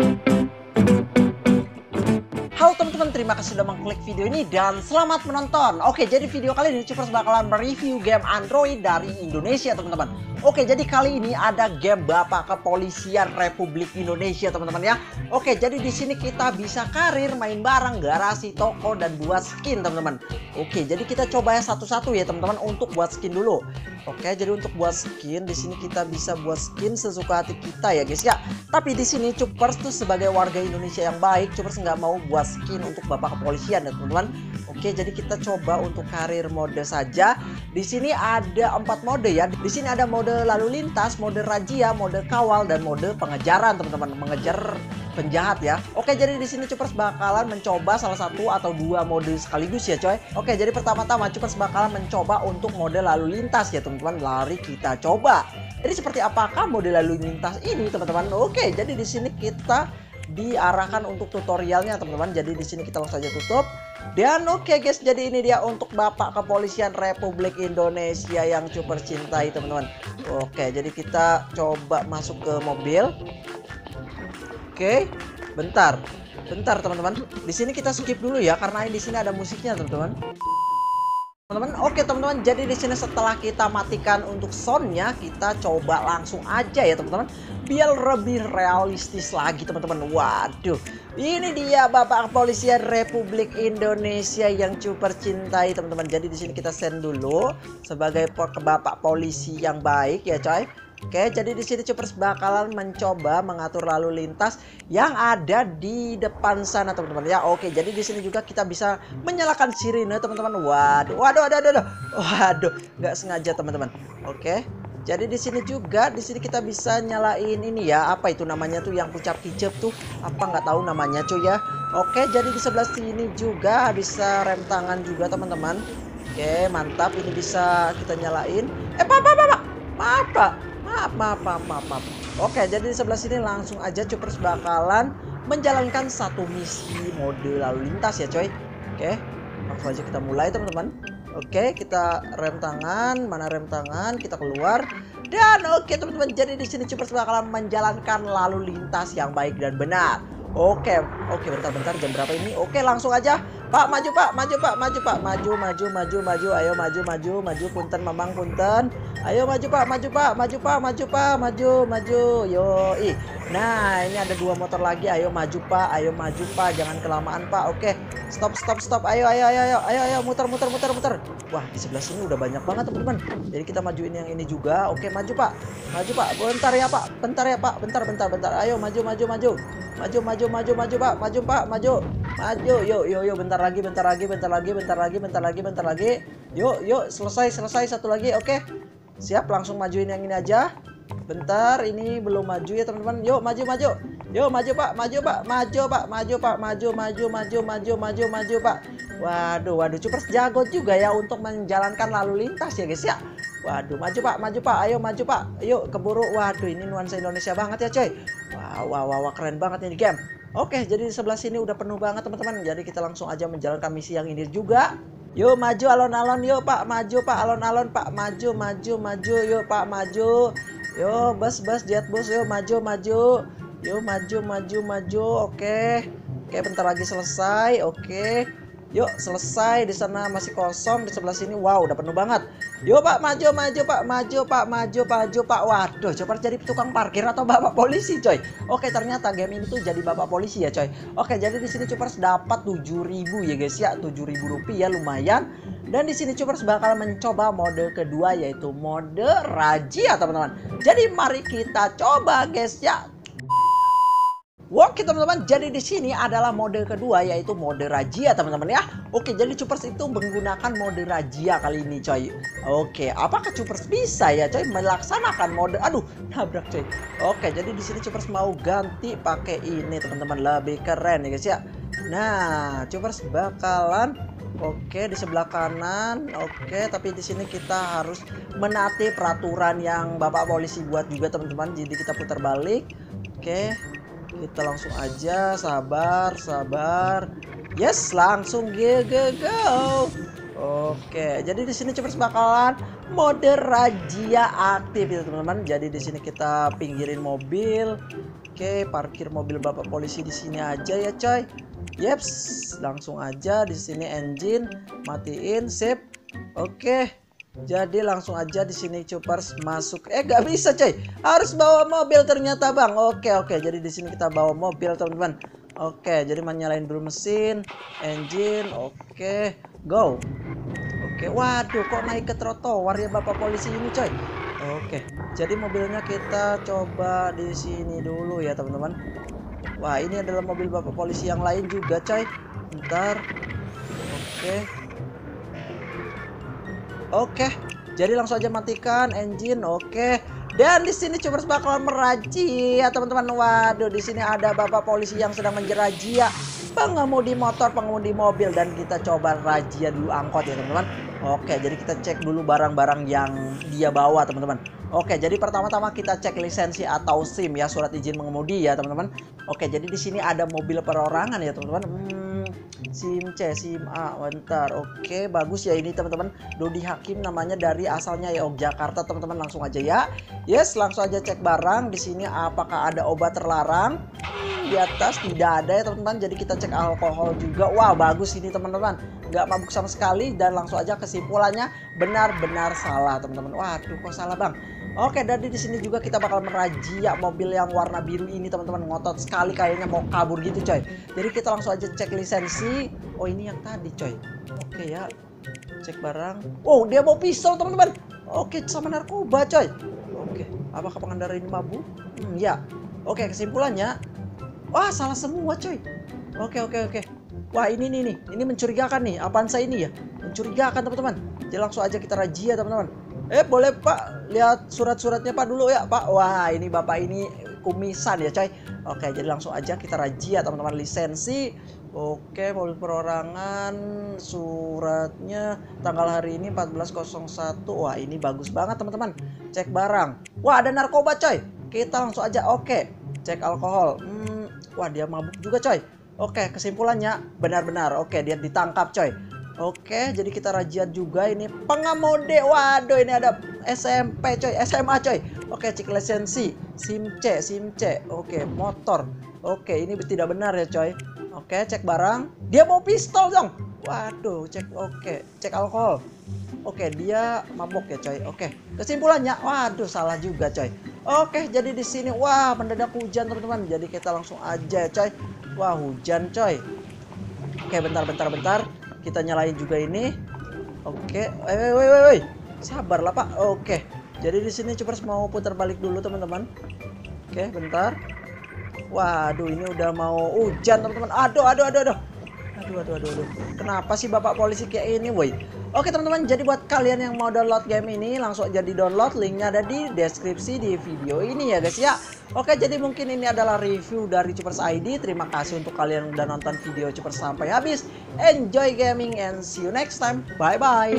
Bye. Teman-teman, terima kasih sudah mengklik video ini dan selamat menonton. Oke, jadi video kali ini Cupers bakalan mereview game Android dari Indonesia, teman-teman. Oke, jadi kali ini ada game Bapak Kepolisian Republik Indonesia, teman-teman ya. Oke, jadi di sini kita bisa karir, main barang, garasi, toko, dan buat skin, teman-teman. Oke, jadi kita coba ya satu-satu ya, teman-teman, untuk buat skin dulu. Oke, jadi untuk buat skin di sini kita bisa buat skin sesuka hati kita ya, guys ya. Tapi di sini Cupers tuh sebagai warga Indonesia yang baik, Cupers nggak mau buat skin untuk Bapak Kepolisian ya, teman-teman. Oke, jadi kita coba untuk karir mode saja. Di sini ada empat mode ya. Di sini ada mode lalu lintas, mode razia, mode kawal dan mode pengejaran teman-teman, mengejar penjahat ya. Oke, jadi di sini Cupers bakalan mencoba salah satu atau dua mode sekaligus ya, coy. Oke, jadi pertama-tama Cupers bakalan mencoba untuk mode lalu lintas ya, teman-teman. Lari kita coba. Jadi seperti apakah mode lalu lintas ini, teman-teman? Oke, jadi di sini kita diarahkan untuk tutorialnya, teman-teman. Jadi di sini kita langsung saja tutup. Dan oke okay guys, jadi ini dia untuk Bapak Kepolisian Republik Indonesia yang super cintai teman-teman. Oke, jadi kita coba masuk ke mobil. Oke, bentar. Bentar teman-teman. Di sini kita skip dulu ya karena di sini ada musiknya teman-teman. Teman-teman, oke teman-teman, jadi di sini setelah kita matikan untuk soundnya, kita coba langsung aja ya teman-teman, biar lebih realistis lagi teman-teman. Waduh, ini dia Bapak Kepolisian Republik Indonesia yang super cintai teman-teman. Jadi di sini kita send dulu sebagai Bapak Polisi yang baik ya coy. Oke, jadi di sini Cupers bakalan mencoba mengatur lalu lintas yang ada di depan sana, teman-teman ya. Oke, jadi di sini juga kita bisa menyalakan sirine, teman-teman. Waduh, waduh, waduh, waduh, waduh, nggak sengaja, teman-teman. Oke, jadi di sini juga, di sini kita bisa nyalain ini ya, apa itu namanya tuh yang pucap kicep tuh, apa nggak tahu namanya cuy ya. Oke, jadi di sebelah sini juga bisa rem tangan juga teman-teman. Oke, mantap. Ini bisa kita nyalain. Eh, pak, pak, maaf pak maaf maaf maaf maaf, maaf. oke jadi di sebelah sini langsung aja Cupers bakalan menjalankan satu misi mode lalu lintas ya coy oke langsung aja kita mulai teman-teman Oke, kita rem tangan, mana rem tangan, kita keluar. Dan oke teman-teman, jadi di sini Cupers bakalan menjalankan lalu lintas yang baik dan benar. Oke, oke bentar-bentar jam berapa ini? Oke, langsung aja Pak maju Pak, maju Pak, maju Pak, maju maju maju maju, ayo maju maju maju punten mamang punten. Ayo maju Pak, maju Pak, maju Pak, maju Pak, maju maju. Yo, ih. Nah, ini ada dua motor lagi. Ayo maju Pak, ayo maju Pak, jangan kelamaan Pak. Oke. Stop stop stop. Ayo ayo ayo ayo ayo ayo muter muter muter muter. Wah, di sebelah sini udah banyak banget teman-teman. Jadi kita majuin yang ini juga. Oke, maju Pak. Maju Pak. Bentar ya Pak. Bentar ya Pak. Bentar bentar bentar. Ayo maju maju maju. Maju maju maju maju Pak. Maju Pak, maju. Maju. Yuk yuk yuk bentar lagi, bentar lagi, bentar lagi, bentar lagi, bentar lagi, bentar lagi. Yuk, yuk, selesai, selesai satu lagi. Oke. Siap, langsung majuin yang ini aja. Bentar, ini belum maju ya, teman-teman. Yuk, maju, maju. Yuk, maju, Pak. Maju, Pak. Maju, Pak. Maju, Pak. Maju, maju, maju, maju, maju, maju, Pak. Waduh, waduh, Cupers jago juga ya untuk menjalankan lalu lintas ya, guys ya. Waduh, maju, Pak. Maju, Pak. Ayo, maju, Pak. Yuk, keburu. Waduh, ini nuansa Indonesia banget ya, coy. Wow, wow, wow, keren banget ini game. Oke, jadi di sebelah sini udah penuh banget teman-teman. Jadi kita langsung aja menjalankan misi yang ini juga. Yuk maju alon-alon yuk Pak, maju Pak alon-alon Pak, maju maju maju yuk Pak maju. Yuk bus bus jet bus yuk maju maju. Yuk maju maju maju. Oke. Oke, bentar lagi selesai. Oke. Yuk selesai di sana masih kosong di sebelah sini. Wow, udah penuh banget. Yuk Pak, maju maju Pak, maju Pak, maju maju Pak. Waduh, coba jadi tukang parkir atau bapak polisi, coy. Oke, ternyata game ini tuh jadi bapak polisi ya, coy. Oke, jadi di sini Cupers dapat 7000 ya guys ya, 7000 rupiah lumayan. Dan di sini Cupers bakal mencoba mode kedua yaitu mode razia, teman-teman. Jadi mari kita coba guys ya. Oke teman-teman, jadi di sini adalah mode kedua yaitu mode razia teman-teman ya. Oke, jadi Cupers itu menggunakan mode razia kali ini coy. Oke, apakah Cupers bisa ya coy melaksanakan mode aduh, nabrak coy. Oke, jadi di sini Cupers mau ganti pakai ini teman-teman, lebih keren ya guys ya. Nah, Cupers bakalan Oke, di sebelah kanan. Oke, tapi di sini kita harus menaati peraturan yang Bapak polisi buat juga teman-teman. Jadi kita putar balik. Oke kita langsung aja sabar sabar yes langsung go go go Oke, jadi di sini Cepers bakalan mode razia aktif ya teman-teman. Jadi di sini kita pinggirin mobil. Oke, parkir mobil Bapak polisi di sini aja ya, coy. Yeps, langsung aja di sini engine matiin, sip. Oke. Jadi langsung aja di sini Cupers masuk. Eh gak bisa coy. Harus bawa mobil ternyata bang. Oke oke. Jadi di sini kita bawa mobil teman-teman. Oke. Jadi menyalain dulu mesin, engine. Oke. Go. Oke. Waduh kok naik ke trotoar ya bapak polisi ini coy. Oke, jadi mobilnya kita coba di sini dulu ya teman-teman. Wah ini adalah mobil bapak polisi yang lain juga coy. Ntar, oke, oke. Jadi langsung aja matikan engine, oke. Dan di sini coba bakalan merajia teman-teman. Waduh, di sini ada bapak polisi yang sedang menjerajia pengemudi motor, pengemudi mobil dan kita coba rajia dulu angkot ya teman-teman. Oke, jadi kita cek dulu barang-barang yang dia bawa, teman-teman. Oke, jadi pertama-tama kita cek lisensi atau SIM ya, surat izin mengemudi ya, teman-teman. Oke, jadi di sini ada mobil perorangan ya, teman-teman. Hmm, SIM C, SIM A, bentar. Oke, bagus ya ini, teman-teman. Dodi Hakim namanya dari asalnya ya Yogyakarta, teman-teman. Langsung aja ya. Yes, langsung aja cek barang di sini apakah ada obat terlarang. di atas tidak ada ya, teman-teman. Jadi kita cek alkohol juga. Wah, bagus ini, teman-teman nggak mabuk sama sekali dan langsung aja kesimpulannya benar-benar salah teman-teman. Waduh kok salah bang? Oke, dari di sini juga kita bakal merajia mobil yang warna biru ini teman-teman ngotot sekali kayaknya mau kabur gitu coy. Jadi kita langsung aja cek lisensi. Oh ini yang tadi coy. Oke ya, cek barang. Oh dia mau pistol teman-teman. Oke sama narkoba coy. Oke, apakah pengendara ini mabuk? Hmm, ya. Oke kesimpulannya, wah salah semua coy. Oke oke oke. Wah ini nih nih, ini mencurigakan nih. Apaan saya ini ya? Mencurigakan teman-teman. Jadi langsung aja kita rajia teman-teman. Eh boleh pak lihat surat-suratnya pak dulu ya pak. Wah ini bapak ini kumisan ya coy. Oke jadi langsung aja kita rajia teman-teman lisensi. Oke mobil perorangan suratnya tanggal hari ini 1401. Wah ini bagus banget teman-teman. Cek barang. Wah ada narkoba coy. Kita langsung aja oke. Cek alkohol. Hmm, wah dia mabuk juga coy. Oke, kesimpulannya benar-benar. Oke, dia ditangkap, coy. Oke, jadi kita rajia juga ini pengemudi. Waduh, ini ada SMP, coy. SMA, coy. Oke, cek lisensi. SIM C, SIM C. Oke, motor. Oke, ini tidak benar ya, coy. Oke, cek barang. Dia mau pistol, dong. Waduh, cek oke. Cek alkohol. Oke, dia mabok ya, coy. Oke. Kesimpulannya, waduh, salah juga, coy. Oke, jadi di sini wah mendadak hujan, teman-teman. Jadi kita langsung aja, coy. Wah hujan coy. Oke bentar bentar bentar. Kita nyalain juga ini. Oke. Woi woi woi woi. Sabar lah pak. Oke. Jadi di sini coba mau putar balik dulu teman-teman. Oke bentar. Waduh ini udah mau hujan teman-teman. Aduh aduh aduh aduh. Aduh aduh aduh aduh. Kenapa sih bapak polisi kayak ini woi? Oke teman-teman, jadi buat kalian yang mau download game ini langsung aja di download, linknya ada di deskripsi di video ini ya guys ya. Oke, jadi mungkin ini adalah review dari Cupers ID. Terima kasih untuk kalian yang udah nonton video Cupers sampai habis. Enjoy gaming and see you next time. Bye bye.